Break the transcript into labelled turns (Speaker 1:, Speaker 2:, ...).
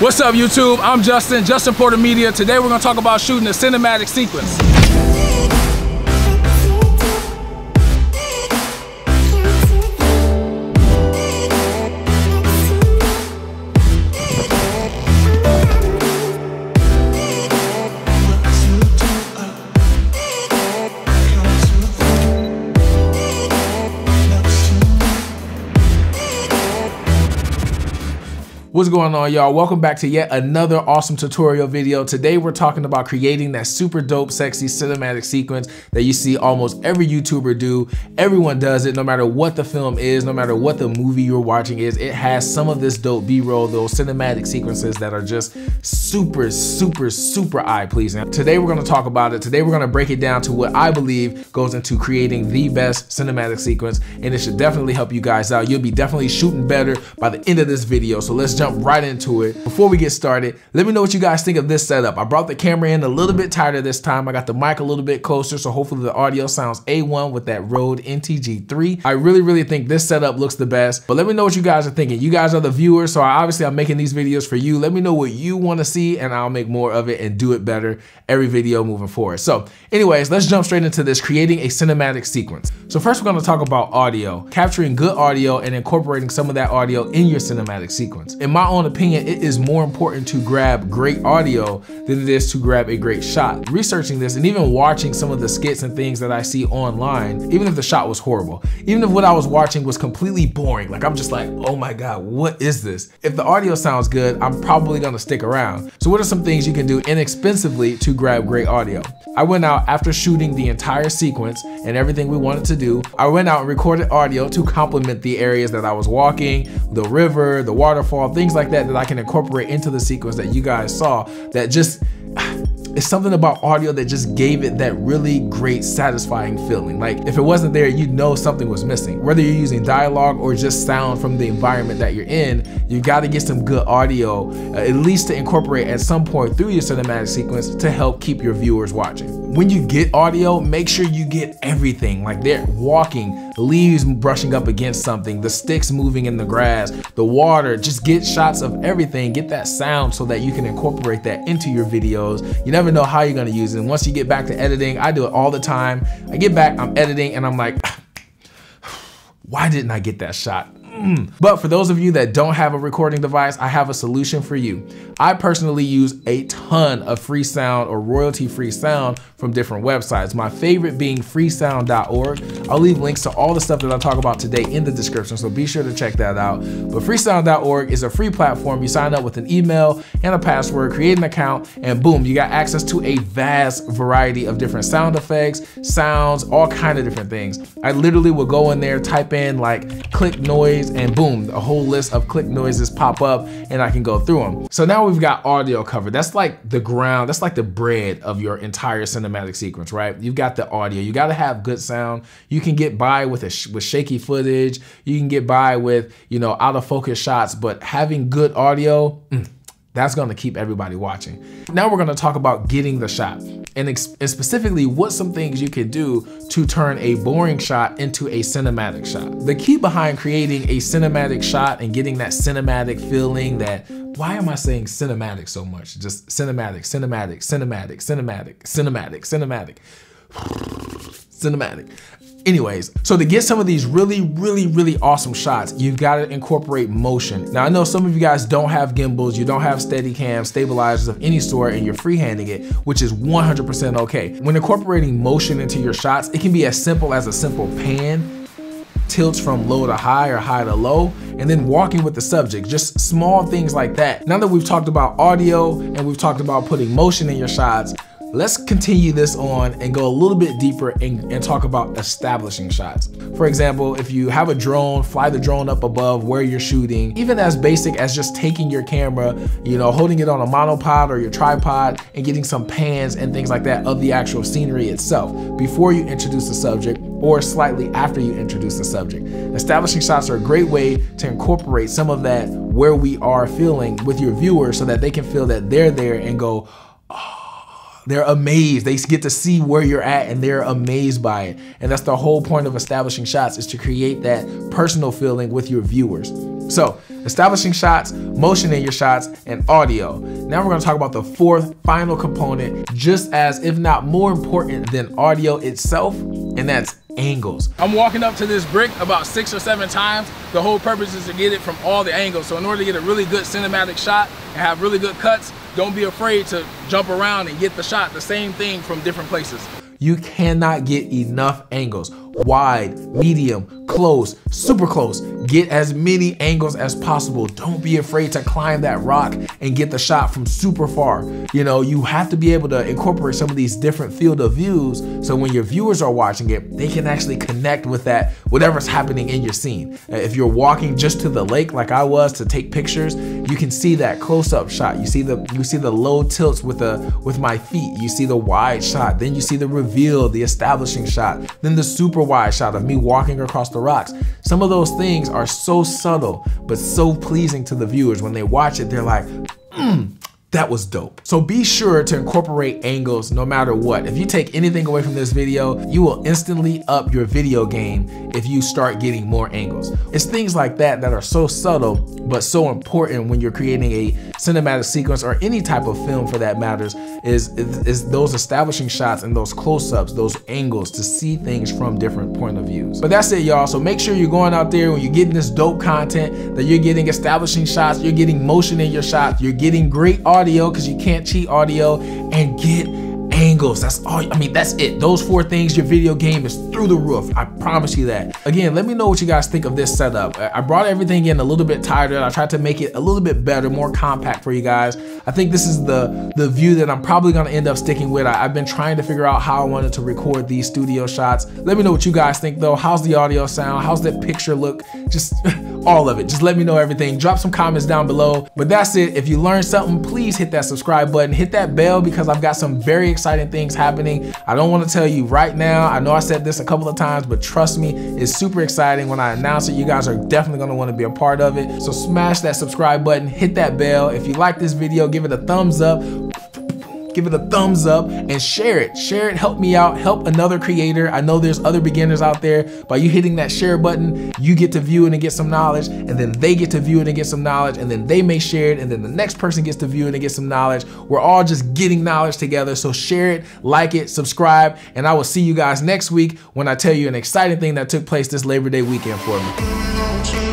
Speaker 1: What's up, YouTube? I'm Justin, Justin Porter Media. Today we're gonna talk about shooting a cinematic sequence. What's going on y'all? Welcome back to yet another awesome tutorial video. Today we're talking about creating that super dope, sexy cinematic sequence that you see almost every YouTuber do. Everyone does it no matter what the film is, no matter what the movie you're watching is. It has some of this dope B-roll, those cinematic sequences that are just super, super, super eye-pleasing. Today we're gonna talk about it. Today we're gonna break it down to what I believe goes into creating the best cinematic sequence and it should definitely help you guys out. You'll be definitely shooting better by the end of this video. So let's jump right into it. Before we get started, let me know what you guys think of this setup. I brought the camera in a little bit tighter this time. I got the mic a little bit closer, so hopefully the audio sounds A1 with that Rode NTG3. I really, really think this setup looks the best, but let me know what you guys are thinking. You guys are the viewers, so obviously I'm making these videos for you. Let me know what you wanna see and I'll make more of it and do it better every video moving forward. So anyways, let's jump straight into this, creating a cinematic sequence. So first we're gonna talk about audio, capturing good audio and incorporating some of that audio in your cinematic sequence. In my own opinion, it is more important to grab great audio than it is to grab a great shot. Researching this and even watching some of the skits and things that I see online, even if the shot was horrible, even if what I was watching was completely boring, like I'm just like, oh my God, what is this? If the audio sounds good, I'm probably gonna stick around. So what are some things you can do inexpensively to grab great audio? I went out after shooting the entire sequence and everything we wanted to do. I went out and recorded audio to complement the areas that I was walking, the river, the waterfall, things like that that I can incorporate into the sequence that you guys saw that just it's something about audio that just gave it that really great satisfying feeling. Like if it wasn't there, you'd know something was missing. Whether you're using dialogue or just sound from the environment that you're in, you gotta get some good audio, uh, at least to incorporate at some point through your cinematic sequence to help keep your viewers watching. When you get audio, make sure you get everything. Like they're walking, leaves brushing up against something, the sticks moving in the grass, the water, just get shots of everything, get that sound so that you can incorporate that into your videos. You never know how you're gonna use it. And once you get back to editing, I do it all the time. I get back, I'm editing, and I'm like, why didn't I get that shot? Mm. But for those of you that don't have a recording device, I have a solution for you. I personally use a ton of free sound or royalty free sound from different websites. My favorite being freesound.org. I'll leave links to all the stuff that I talk about today in the description, so be sure to check that out. But freesound.org is a free platform. You sign up with an email and a password, create an account, and boom, you got access to a vast variety of different sound effects, sounds, all kind of different things. I literally will go in there, type in like click noise, and boom, a whole list of click noises pop up and I can go through them. So now we've got audio covered. That's like the ground, that's like the bread of your entire cinematic sequence, right? You've got the audio, you gotta have good sound. You can get by with a sh with shaky footage. You can get by with, you know, out of focus shots, but having good audio, mm, that's gonna keep everybody watching. Now we're gonna talk about getting the shot and, and, specifically what some things you can do to turn a boring shot into a cinematic shot. The key behind creating a cinematic shot and getting that cinematic feeling that, why am I saying cinematic so much? Just cinematic, cinematic, cinematic, cinematic, cinematic, cinematic, cinematic. Anyways, so to get some of these really, really, really awesome shots, you've got to incorporate motion. Now I know some of you guys don't have gimbals, you don't have steady cam, stabilizers of any sort, and you're freehanding it, which is 100% okay. When incorporating motion into your shots, it can be as simple as a simple pan, tilts from low to high or high to low, and then walking with the subject, just small things like that. Now that we've talked about audio and we've talked about putting motion in your shots, Let's continue this on and go a little bit deeper and, and, talk about establishing shots. For example, if you have a drone, fly the drone up above where you're shooting, even as basic as just taking your camera, you know, holding it on a monopod or your tripod and getting some pans and things like that of the actual scenery itself before you introduce the subject or slightly after you introduce the subject. Establishing shots are a great way to incorporate some of that where we are feeling with your viewers so that they can feel that they're there and go, oh, they're amazed. They get to see where you're at and they're amazed by it. And that's the whole point of establishing shots is to create that personal feeling with your viewers. So establishing shots, motion in your shots, and audio. Now we're gonna talk about the fourth final component, just as if not more important than audio itself, and that's angles. I'm walking up to this brick about six or seven times. The whole purpose is to get it from all the angles. So in order to get a really good cinematic shot and have really good cuts, don't be afraid to jump around and get the shot, the same thing from different places. You cannot get enough angles wide, medium, close, super close. Get as many angles as possible. Don't be afraid to climb that rock and get the shot from super far. You know, you have to be able to incorporate some of these different field of views so when your viewers are watching it, they can actually connect with that, whatever's happening in your scene. Uh, if you're walking just to the lake like I was to take pictures, you can see that close-up shot. You see the you see the low tilts with the with my feet. You see the wide shot. Then you see the reveal, the establishing shot. Then the super wide shot of me walking across the rocks. Some of those things are so subtle, but so pleasing to the viewers. When they watch it, they're like, mm, that was dope. So be sure to incorporate angles no matter what. If you take anything away from this video, you will instantly up your video game if you start getting more angles. It's things like that that are so subtle, but so important when you're creating a cinematic sequence or any type of film for that matters, is, is, is those establishing shots and those close-ups, those angles to see things from different point of views. But that's it, y'all. So make sure you're going out there when you're getting this dope content, that you're getting establishing shots, you're getting motion in your shots, you're getting great art audio because you can't cheat audio and get angles. That's all, I mean, that's it. Those four things, your video game is through the roof. I promise you that. Again, let me know what you guys think of this setup. I brought everything in a little bit tighter. I tried to make it a little bit better, more compact for you guys. I think this is the, the view that I'm probably gonna end up sticking with. I, I've been trying to figure out how I wanted to record these studio shots. Let me know what you guys think though. How's the audio sound? How's that picture look? Just all of it. Just let me know everything. Drop some comments down below. But that's it. If you learned something, please hit that subscribe button. Hit that bell because I've got some very exciting things happening. I don't want to tell you right now. I know I said this a couple of times, but trust me, it's super exciting. When I announce it, you guys are definitely going to want to be a part of it. So smash that subscribe button, hit that bell. If you like this video, give it a thumbs up give it a thumbs up and share it. Share it, help me out, help another creator. I know there's other beginners out there. By you hitting that share button, you get to view it and get some knowledge, and then they get to view it and get some knowledge, and then they may share it, and then the next person gets to view it and get some knowledge. We're all just getting knowledge together. So share it, like it, subscribe, and I will see you guys next week when I tell you an exciting thing that took place this Labor Day weekend for me.